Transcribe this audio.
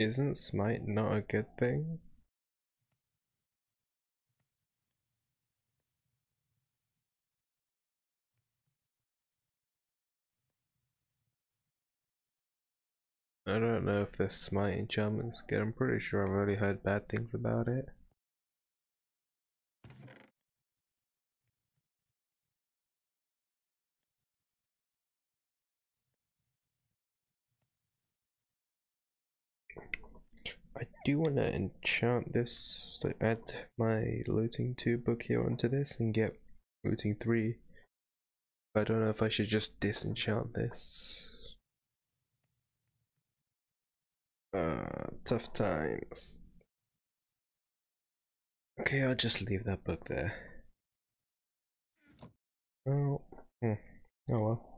Isn't smite not a good thing? I don't know if this smite enchantment's good. I'm pretty sure I've already heard bad things about it. I do want to enchant this, like add my looting 2 book here onto this and get looting 3. I don't know if I should just disenchant this. Uh, tough times. Okay, I'll just leave that book there. Oh, hmm. oh well.